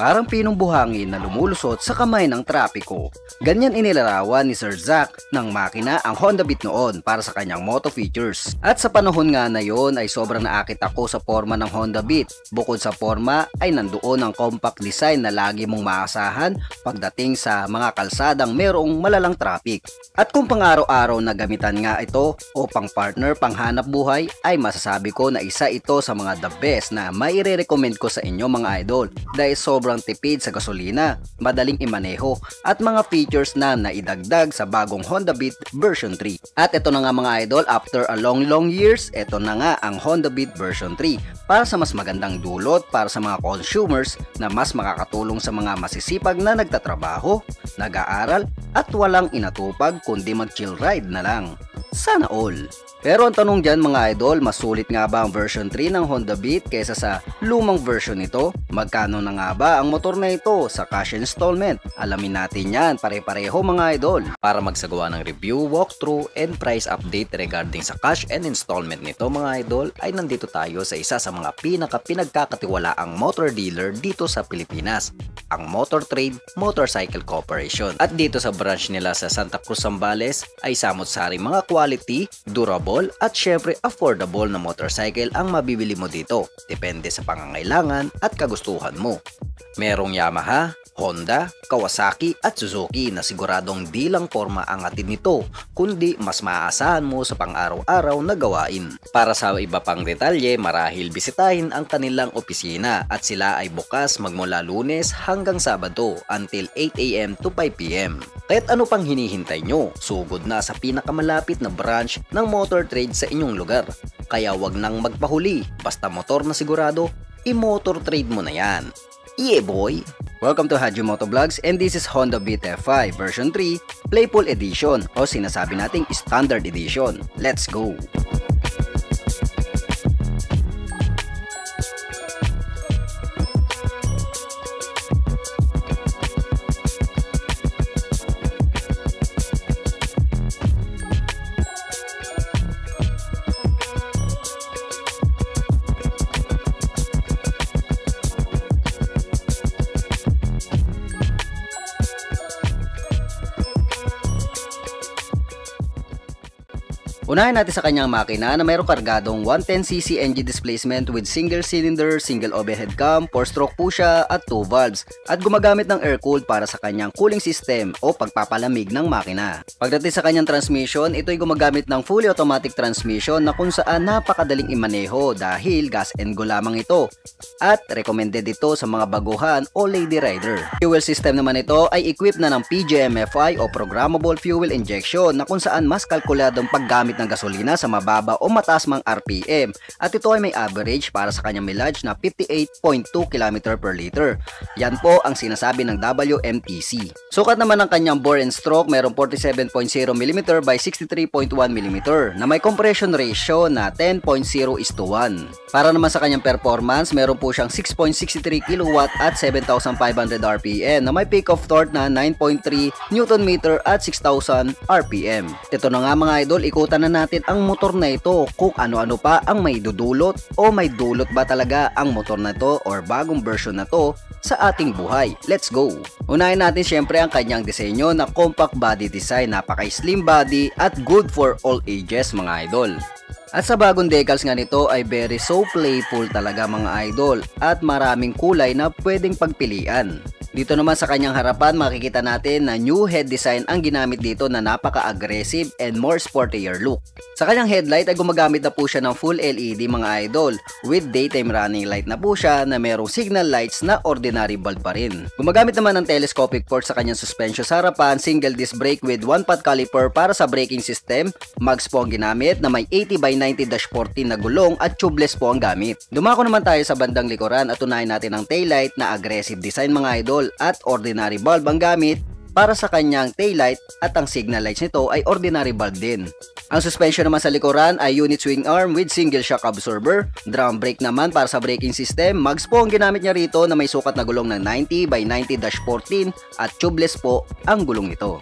Parang pinong buhangin na lumulusot sa kamay ng trapiko. Ganyan inilarawan ni Sir Zack ng makina ang Honda Beat noon para sa kanyang moto features. At sa panahon nga na yon ay sobrang naakit ako sa forma ng Honda Beat. Bukod sa forma ay nandoon ang compact design na lagi mong maasahan pagdating sa mga kalsadang merong malalang traffic. At kung pang-araw-araw na gamitan nga ito o pang partner panghanap buhay ay masasabi ko na isa ito sa mga the best na maire-recommend ko sa inyo mga idol dahil sobrang sobrang tipid sa gasolina, madaling imaneho at mga features na naidagdag sa bagong Honda Beat version 3. At ito na nga mga idol, after a long long years, ito na nga ang Honda Beat version 3 para sa mas magandang dulot para sa mga consumers na mas makakatulong sa mga masisipag na nagtatrabaho, nag-aaral at walang inatupag kundi mag-chill ride na lang. Sana all. Pero ang tanong dyan mga idol, mas sulit nga ba ang version 3 ng Honda Beat kaysa sa lumang version nito? Magkano na nga ba ang motor na ito sa cash installment? Alamin natin yan pare-pareho mga idol. Para magsagawa ng review, walkthrough, and price update regarding sa cash and installment nito mga idol ay nandito tayo sa isa sa mga pinaka pinagkakatiwalaang motor dealer dito sa Pilipinas, ang Motor Trade Motorcycle Corporation. At dito sa branch nila sa Santa Cruz, Zambales ay samot-sari mga quality, durable, at syempre affordable na motorcycle ang mabibili mo dito. Depende sa pangangailangan at kagustuhan mo. Merong Yamaha, Honda, Kawasaki at Suzuki na siguradong di lang forma ang atid nito kundi mas maaasahan mo sa pang-araw-araw na gawain. Para sa iba pang detalye marahil bisitahin ang kanilang opisina at sila ay bukas magmula lunes hanggang sabado until 8am to 5pm. Kahit ano pang hinihintay nyo, sugod na sa pinakamalapit na branch ng motor trade sa inyong lugar. Kaya wag nang magpahuli, basta motor na sigurado, i-motor trade mo na yan. Yeah boy! Welcome to Hadju Moto Vlogs and this is Honda Beat F5 version 3 Playful Edition o sinasabi nating Standard Edition. Let's go! Unahin natin sa kanyang makina na mayroong kargadong 110cc engine displacement with single cylinder, single overhead cam, 4-stroke po siya at 2 valves at gumagamit ng air-cooled para sa kanyang cooling system o pagpapalamig ng makina. Pagdating sa kanyang transmission, ito ay gumagamit ng fully automatic transmission na kung saan napakadaling imaneho dahil gas and go lamang ito at recommended ito sa mga baguhan o lady rider. Fuel system naman ito ay equipped na ng PGMFI o Programmable Fuel Injection na kung saan mas kalkuladong paggamit ng gasolina sa mababa o mataas mang RPM at ito ay may average para sa kanyang mileage na 58.2 km per liter. Yan po ang sinasabi ng WMTC. Sukat naman ng kanyang bore and stroke mayroong 47.0 mm by 63.1 mm na may compression ratio na 10.0 is to 1. Para naman sa kanyang performance, meron po siyang 6.63 kW at 7,500 RPM na may peak of torque na 9.3 Nm at 6,000 RPM. Ito na nga mga idol, ikutan na natin ang motor na ito kung ano-ano pa ang may dudulot o may dulot ba talaga ang motor na to or bagong version na to sa ating buhay. Let's go! Unahin natin syempre ang kanyang disenyo na compact body design, napaka-slim body at good for all ages mga idol. At sa bagong decals nga nito ay very so playful talaga mga idol at maraming kulay na pwedeng pagpilian. Dito naman sa kanyang harapan makikita natin na new head design ang ginamit dito na napaka-aggressive and more sportier look. Sa kanyang headlight ay gumagamit na po siya ng full LED mga idol with daytime running light na po siya na merong signal lights na ordinary bulb pa rin. Gumagamit naman ng telescopic port sa kanyang suspension sa harapan, single disc brake with one pot caliper para sa braking system, mags po ang ginamit na may 80 by 90-14 na gulong at tubeless po ang gamit. Dumako naman tayo sa bandang likuran at unahin natin ang taillight na aggressive design mga idol at ordinary bulb ang gamit para sa kanyang taillight at ang signal lights nito ay ordinary bulb din. Ang suspension naman sa likuran ay unit swing arm with single shock absorber. Drum brake naman para sa braking system. Mags po ang ginamit niya rito na may sukat na gulong ng 90 by 90-14 at tubeless po ang gulong nito.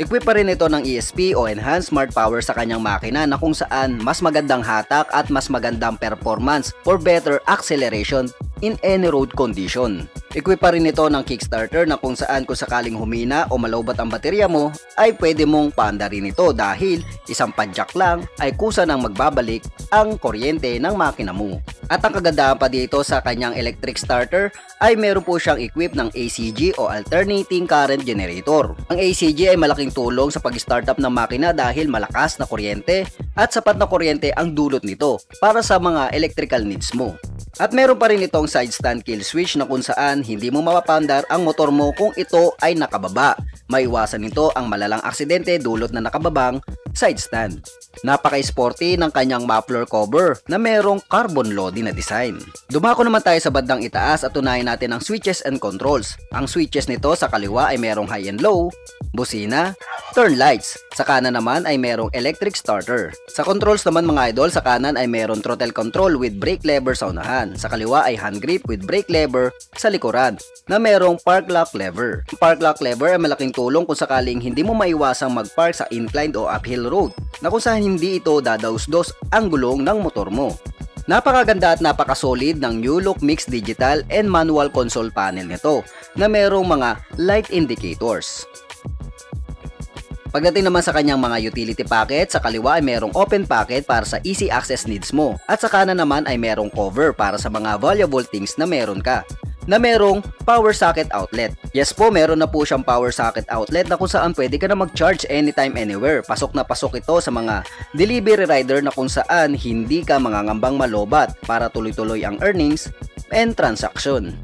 Equip pa rin ito ng ESP o Enhanced Smart Power sa kanyang makina na kung saan mas magandang hatak at mas magandang performance for better acceleration in any road condition. Equip pa rin ito ng kickstarter na kung saan kung sakaling humina o malowbat ang baterya mo ay pwede mong paanda rin ito dahil isang padjak lang ay kusa nang magbabalik ang kuryente ng makina mo. At ang kagandahan pa dito sa kanyang electric starter ay meron po siyang equip ng ACG o Alternating Current Generator. Ang ACG ay malaking tulong sa pag-startup ng makina dahil malakas na kuryente at sapat na kuryente ang dulot nito para sa mga electrical needs mo. At meron pa rin itong side stand kill switch na kung saan hindi mo mapapandar ang motor mo kung ito ay nakababa. Maiwasan nito ang malalang aksidente dulot na nakababang side stand. Napaka-sporty ng kanyang muffler cover na merong carbon loading na design. Dumako naman tayo sa bandang itaas at tunayin natin ang switches and controls. Ang switches nito sa kaliwa ay merong high and low, busina, turn lights. Sa kanan naman ay merong electric starter. Sa controls naman mga idol, sa kanan ay merong throttle control with brake lever sa unahan. Sa kaliwa ay hand grip with brake lever sa likuran na merong park lock lever. Park lock lever ay malaking tulong kung sakaling hindi mo maiwasang magpark sa inclined o uphill road na kung saan hindi ito dadausdos ang gulong ng motor mo. Napakaganda at napakasolid ng New Look Mix Digital and Manual Console Panel nito na merong mga light indicators. Pagdating naman sa kanyang mga utility packet, sa kaliwa ay merong open packet para sa easy access needs mo. At sa kanan naman ay merong cover para sa mga valuable things na meron ka na merong power socket outlet. Yes po, meron na po siyang power socket outlet na kung saan pwede ka na mag-charge anytime anywhere. Pasok na pasok ito sa mga delivery rider na kung saan hindi ka mangangambang malobat para tuloy-tuloy ang earnings and transaction.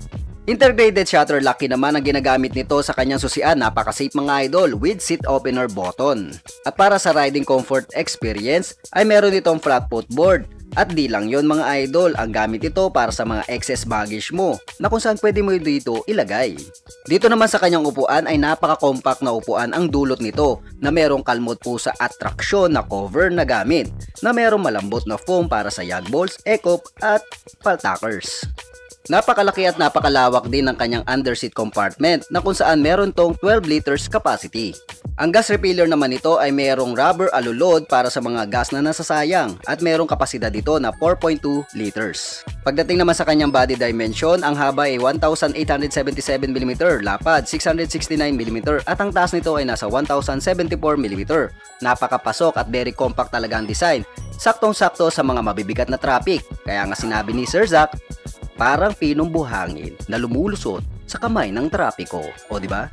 Integrated shutter lock naman ang ginagamit nito sa kanyang susian napaka-safe mga idol with seat opener button. At para sa riding comfort experience ay meron itong flat footboard at di lang yon mga idol, ang gamit ito para sa mga excess baggage mo na kung saan pwede mo dito ilagay. Dito naman sa kanyang upuan ay napaka-compact na upuan ang dulot nito na merong kalmot po sa attraction na cover na gamit na merong malambot na foam para sa yag balls, ekop at paltakers. Napakalaki at napakalawak din ng kanyang underseat compartment na kung saan meron tong 12 liters capacity. Ang gas refiller naman nito ay mayroong rubber alulod para sa mga gas na nasasayang at mayroong kapasidad dito na 4.2 liters. Pagdating naman sa kanyang body dimension, ang haba ay 1,877mm, lapad 669mm at ang taas nito ay nasa 1,074mm. Napakapasok at very compact talaga ang design. Saktong-sakto sa mga mabibigat na traffic. Kaya nga sinabi ni Sir Zach, parang pinong buhangin na lumulusot sa kamay ng trapiko. O di ba?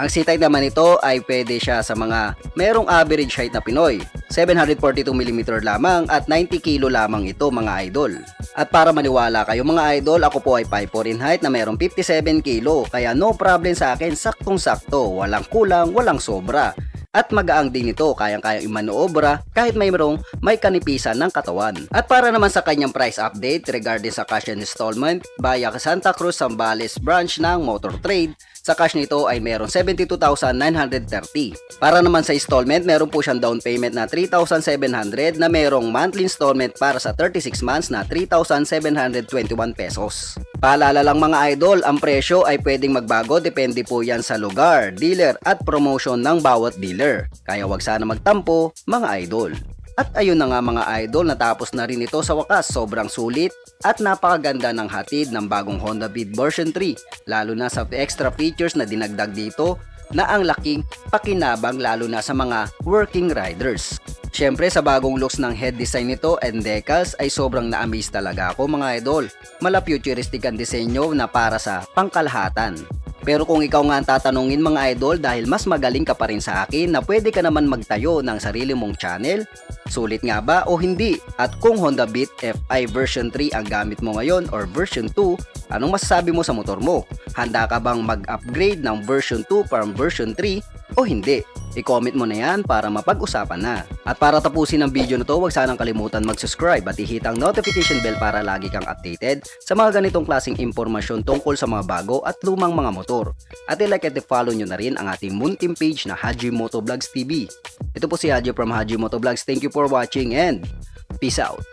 Ang sitay naman nito ay pwede siya sa mga merong average height na Pinoy. 742mm lamang at 90 kg lamang ito mga idol. At para maniwala kayo mga idol, ako po ay 5'4 in height na merong 57 kg. Kaya no problem sa akin, saktong sakto, walang kulang, walang sobra at magaang din ito kayang-kayang imanoobra kahit may merong may kanipisan ng katawan. At para naman sa kanyang price update regarding sa cash installment via Santa Cruz Zambales branch ng Motor Trade, sa cash nito ay meron 72,930. Para naman sa installment, meron po siyang down payment na 3,700 na merong monthly installment para sa 36 months na 3,721 pesos. Paalala lang mga idol, ang presyo ay pwedeng magbago depende po yan sa lugar, dealer at promotion ng bawat dealer. Kaya wag sana magtampo mga idol. At ayun na nga mga idol, natapos na rin ito sa wakas. Sobrang sulit at napakaganda ng hatid ng bagong Honda Beat version 3. Lalo na sa extra features na dinagdag dito na ang laking pakinabang lalo na sa mga working riders. Siyempre sa bagong looks ng head design nito and decals ay sobrang na-amaze talaga ako mga idol. Mala futuristic ang disenyo na para sa pangkalahatan. Pero kung ikaw nga ang tatanungin mga idol dahil mas magaling ka pa rin sa akin na pwede ka naman magtayo ng sarili mong channel, sulit nga ba o hindi? At kung Honda Beat FI version 3 ang gamit mo ngayon or version 2, anong masasabi mo sa motor mo? Handa ka bang mag-upgrade ng version 2 from version 3 o hindi? I-comment mo na yan para mapag-usapan na. At para tapusin ang video na to, huwag sanang kalimutan mag-subscribe at ihit ang notification bell para lagi kang updated sa mga ganitong klaseng impormasyon tungkol sa mga bago at lumang mga motor. At i-like at i-follow nyo na rin ang ating munting page na Haji Motovlogs TV. Ito po si Haji from Haji Motovlogs. Thank you for watching and peace out!